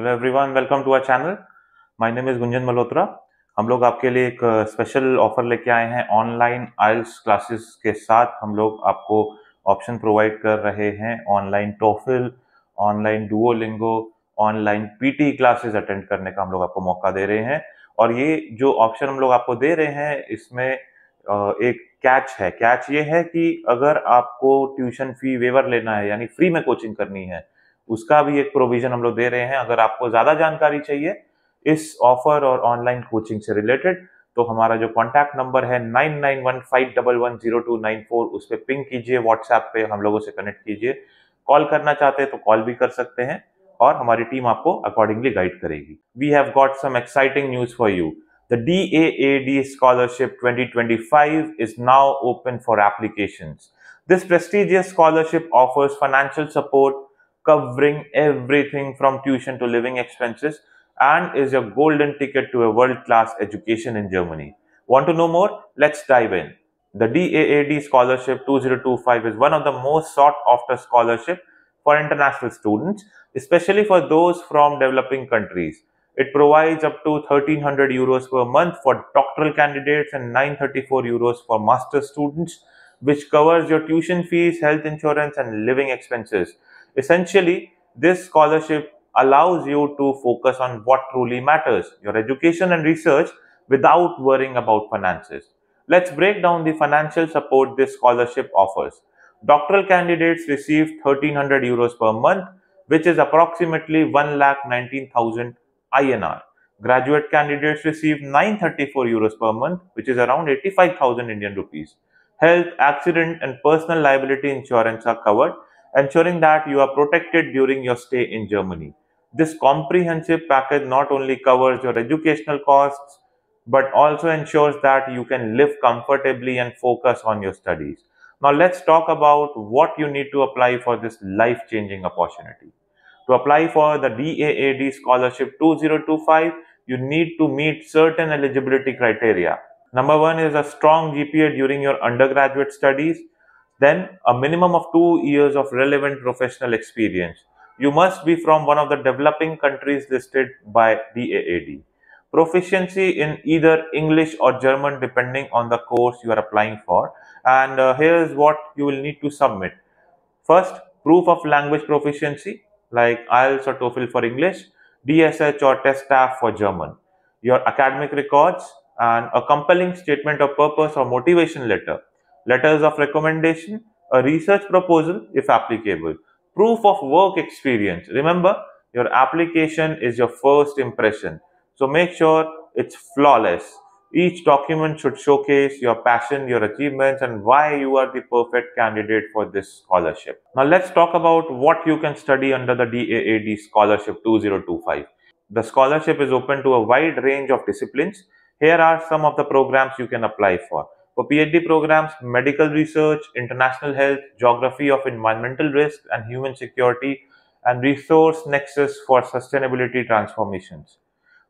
Hello everyone welcome to our channel my name is Gunjan Malhotra हम लोग आपके लिए एक स्पेशल ऑफ़र लेके आए हैं ऑनलाइन आइल्स क्लासेस के साथ। हम लोग आपको ऑप्शन प्रोवाइड कर रहे हैं online TOEFL online Duolingo online PT classes attend करने का हम लोग आपको मौका दे रहे हैं। और ये जो ऑप्शन हम लोग आपको दे रहे हैं, इसमें एक कैच है। कैच ये है कि अगर आपको ट्यूशन फ़ी वेवर लेना है, यानी फ्री में कोचिंग करनी है उसका भी एक प्रोविज़न हम लोग दे रहे हैं। अगर आपको ज़्यादा जानकारी चाहिए इस ऑफ़र और ऑनलाइन कोचिंग से रिलेटेड तो हमारा जो कॉन्टैक्ट नंबर है nine nine one five double one zero two nine four उस पर पिंग कीजिए व्हाट्सएप पे हम लोगों से कनेक्ट कीजिए। कॉल करना चाहते हैं तो कॉल भी कर सकते हैं और हमारी टीम आपको अकॉर्डिंगली गाइड करेगी। We have got some exciting news for you The DAAD twenty 2025 is now open for application this prestigious scholarship offers financial support covering everything from tuition to living expenses and is your golden ticket to a world-class education in Germany. Want to know more? Let's dive in. The DAAD Scholarship 2025 is one of the most sought after scholarship for international students, especially for those from developing countries. It provides up to 1300 euros per month for doctoral candidates and 934 euros for master's students, which covers your tuition fees, health insurance, and living expenses. Essentially, this scholarship allows you to focus on what truly matters, your education and research, without worrying about finances. Let's break down the financial support this scholarship offers. Doctoral candidates receive 1300 euros per month, which is approximately 1,19,000 INR. Graduate candidates receive 934 euros per month, which is around 85,000 Indian rupees. Health, accident, and personal liability insurance are covered, ensuring that you are protected during your stay in Germany. This comprehensive package not only covers your educational costs, but also ensures that you can live comfortably and focus on your studies. Now, let's talk about what you need to apply for this life changing opportunity. To apply for the DAAD Scholarship 2025, you need to meet certain eligibility criteria. Number one is a strong GPA during your undergraduate studies. Then a minimum of two years of relevant professional experience. You must be from one of the developing countries listed by DAAD. Proficiency in either English or German depending on the course you are applying for. And uh, here's what you will need to submit. First, proof of language proficiency like IELTS or TOEFL for English, DSH or TestDaF for German. Your academic records and a compelling statement of purpose or motivation letter letters of recommendation, a research proposal if applicable, proof of work experience. Remember, your application is your first impression. So make sure it's flawless. Each document should showcase your passion, your achievements, and why you are the perfect candidate for this scholarship. Now, let's talk about what you can study under the DAAD Scholarship 2025. The scholarship is open to a wide range of disciplines. Here are some of the programs you can apply for. For PhD programs, medical research, international health, geography of environmental risk and human security, and resource nexus for sustainability transformations.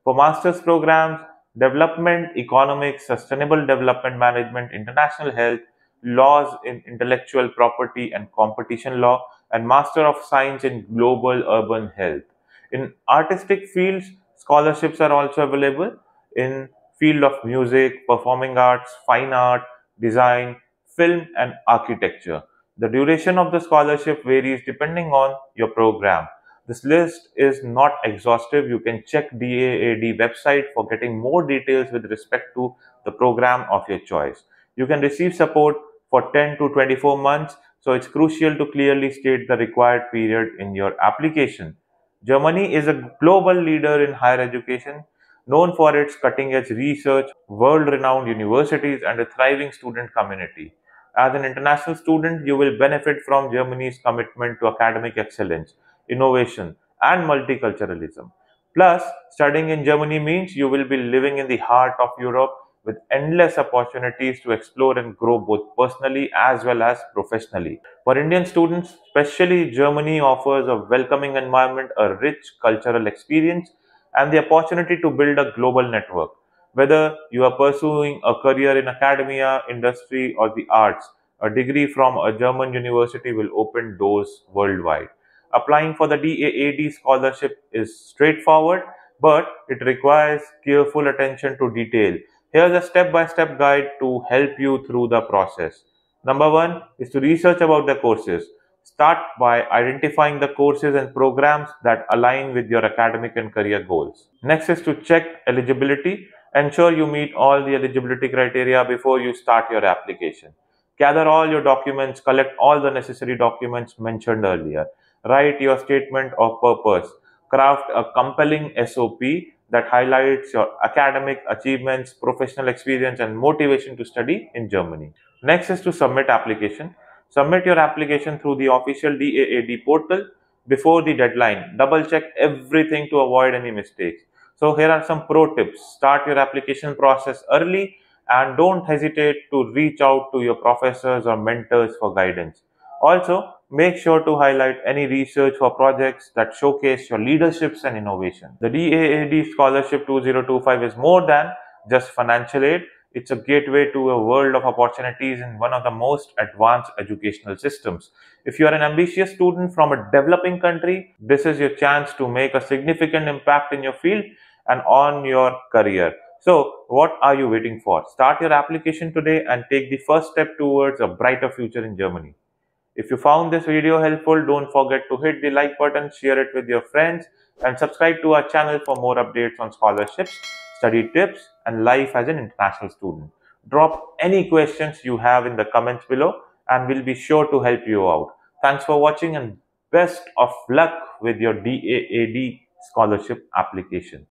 For master's programs, development, economics, sustainable development management, international health, laws in intellectual property and competition law, and Master of Science in Global Urban Health. In artistic fields, scholarships are also available in field of music, performing arts, fine art, design, film, and architecture. The duration of the scholarship varies depending on your program. This list is not exhaustive. You can check DAAD website for getting more details with respect to the program of your choice. You can receive support for 10 to 24 months, so it's crucial to clearly state the required period in your application. Germany is a global leader in higher education known for its cutting edge research, world renowned universities, and a thriving student community. As an international student, you will benefit from Germany's commitment to academic excellence, innovation, and multiculturalism. Plus, studying in Germany means you will be living in the heart of Europe with endless opportunities to explore and grow both personally as well as professionally. For Indian students, especially Germany offers a welcoming environment, a rich cultural experience, and the opportunity to build a global network. Whether you are pursuing a career in academia, industry, or the arts, a degree from a German university will open doors worldwide. Applying for the DAAD scholarship is straightforward, but it requires careful attention to detail. Here's a step-by-step guide to help you through the process. Number one is to research about the courses. Start by identifying the courses and programs that align with your academic and career goals. Next is to check eligibility. Ensure you meet all the eligibility criteria before you start your application. Gather all your documents, collect all the necessary documents mentioned earlier. Write your statement of purpose. Craft a compelling SOP that highlights your academic achievements, professional experience, and motivation to study in Germany. Next is to submit application. Submit your application through the official DAAD portal before the deadline. Double check everything to avoid any mistakes. So here are some pro tips. Start your application process early and don't hesitate to reach out to your professors or mentors for guidance. Also, make sure to highlight any research or projects that showcase your leaderships and innovation. The DAAD Scholarship 2025 is more than just financial aid. It's a gateway to a world of opportunities in one of the most advanced educational systems. If you are an ambitious student from a developing country, this is your chance to make a significant impact in your field and on your career. So, what are you waiting for? Start your application today and take the first step towards a brighter future in Germany. If you found this video helpful, don't forget to hit the like button, share it with your friends, and subscribe to our channel for more updates on scholarships, study tips, and life as an international student. Drop any questions you have in the comments below, and we'll be sure to help you out. Thanks for watching, and best of luck with your DAAD scholarship application.